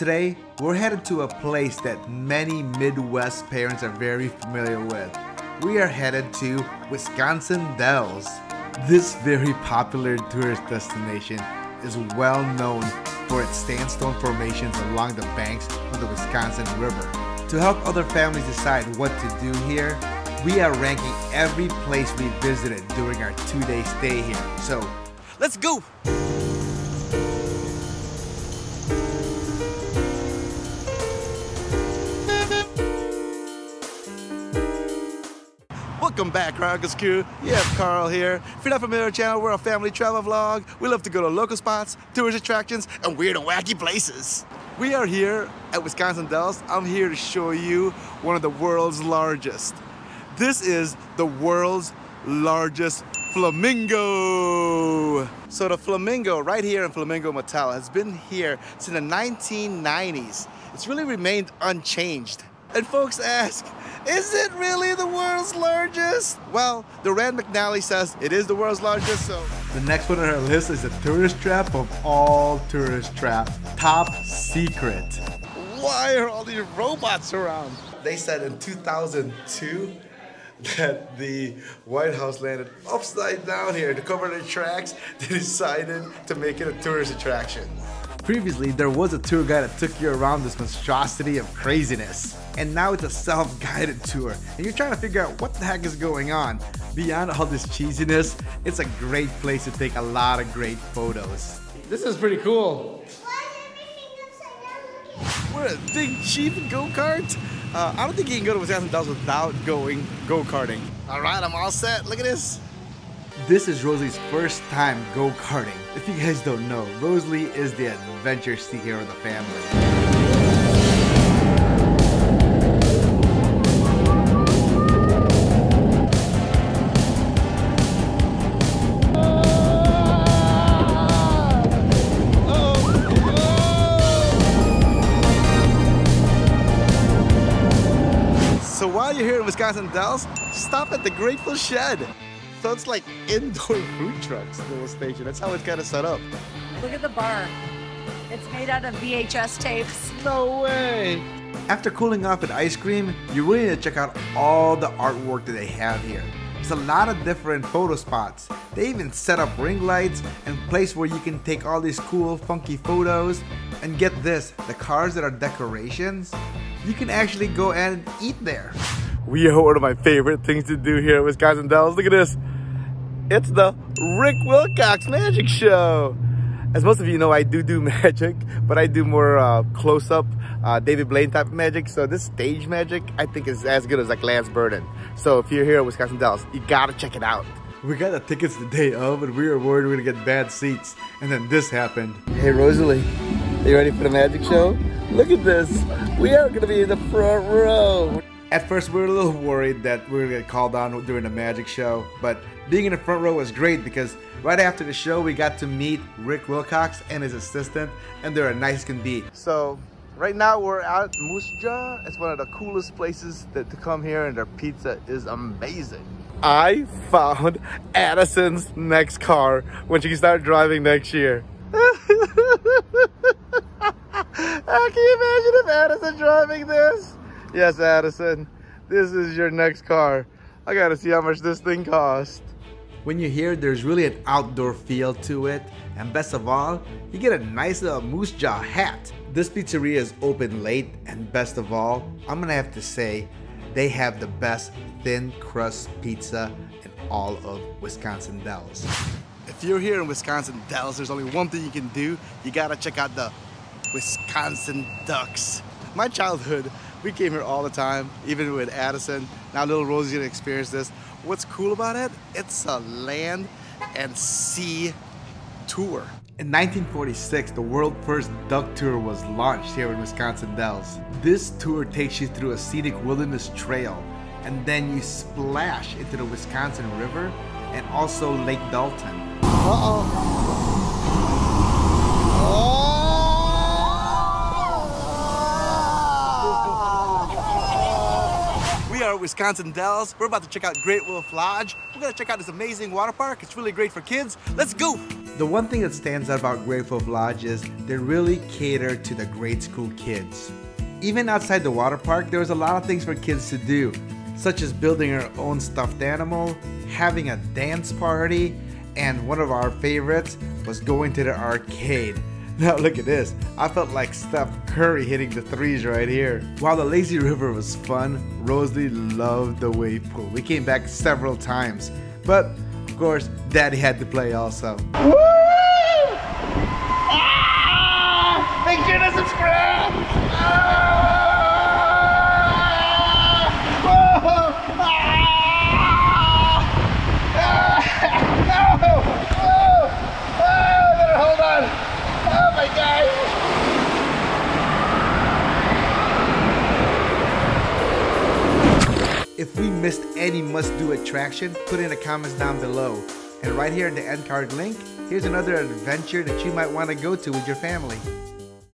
Today, we're headed to a place that many Midwest parents are very familiar with. We are headed to Wisconsin Dells. This very popular tourist destination is well known for its sandstone formations along the banks of the Wisconsin River. To help other families decide what to do here, we are ranking every place we visited during our two-day stay here. So, let's go! Welcome back, Chronicles Crew. Yeah, Carl here. If you're not familiar with our channel, we're a family travel vlog. We love to go to local spots, tourist attractions, and weird and wacky places. We are here at Wisconsin Dells. I'm here to show you one of the world's largest. This is the world's largest flamingo. So the flamingo right here in Flamingo Motel has been here since the 1990s. It's really remained unchanged. And folks ask, is it really the world's largest? Well, the Rand McNally says it is the world's largest, so. The next one on our list is the tourist trap of all tourist traps. Top secret. Why are all these robots around? They said in 2002 that the White House landed upside down here to cover their tracks. They decided to make it a tourist attraction. Previously, there was a tour guide that took you around this monstrosity of craziness. And now it's a self-guided tour, and you're trying to figure out what the heck is going on. Beyond all this cheesiness, it's a great place to take a lot of great photos. This is pretty cool. We're a Big Chief go-kart. Uh, I don't think you can go to Wisconsin Dells without going go-karting. All right, I'm all set. Look at this. This is Rosalie's first time go-karting. If you guys don't know, Rosalie is the adventure seeker of the family. In Wisconsin stop at the Grateful Shed. So it's like indoor food trucks, little station. That's how it's kind of set up. Look at the bar. It's made out of VHS tapes. No way! After cooling off with ice cream, you really need to check out all the artwork that they have here. There's a lot of different photo spots. They even set up ring lights and place where you can take all these cool, funky photos. And get this, the cars that are decorations, you can actually go and eat there. We are one of my favorite things to do here at Wisconsin Dells. Look at this. It's the Rick Wilcox Magic Show. As most of you know, I do do magic, but I do more uh, close-up uh, David Blaine type of magic. So this stage magic, I think is as good as like Lance Burton. So if you're here at Wisconsin Dells, you gotta check it out. We got the tickets the day of, and we were worried we were gonna get bad seats. And then this happened. Hey Rosalie, are you ready for the magic show? Look at this. We are gonna be in the front row. At first, we were a little worried that we were gonna get called on during the magic show, but being in the front row was great because right after the show, we got to meet Rick Wilcox and his assistant, and they're a nice can be. So, right now we're at Moose Jaw. It's one of the coolest places that, to come here, and their pizza is amazing. I found Addison's next car when she can start driving next year. How ah, can you imagine if Addison driving this? Yes, Addison, this is your next car. I gotta see how much this thing costs. When you're here, there's really an outdoor feel to it. And best of all, you get a nice little moose jaw hat. This pizzeria is open late, and best of all, I'm gonna have to say, they have the best thin crust pizza in all of Wisconsin Dells. If you're here in Wisconsin Dells, there's only one thing you can do. You gotta check out the Wisconsin Ducks. My childhood, we came here all the time, even with Addison. Now little Rosie's gonna experience this. What's cool about it? It's a land and sea tour. In 1946, the world's first duck tour was launched here in Wisconsin Dells. This tour takes you through a scenic wilderness trail, and then you splash into the Wisconsin River and also Lake Delton. Uh-oh. We at Wisconsin Dells. We're about to check out Great Wolf Lodge. We're gonna check out this amazing water park. It's really great for kids. Let's go! The one thing that stands out about Great Wolf Lodge is they really cater to the grade school kids. Even outside the water park, there was a lot of things for kids to do, such as building our own stuffed animal, having a dance party, and one of our favorites was going to the arcade. Now look at this. I felt like Steph Curry hitting the threes right here. While the lazy river was fun, Rosalie loved the wave pool. We came back several times. But of course, Daddy had to play also. Woo! Ah! Make sure to subscribe! Ah! Whoa! Ah! Ah! No! Whoa! Oh, I better hold on! Oh my god! If we missed any must-do attraction, put in the comments down below. And right here in the end card link, here's another adventure that you might want to go to with your family.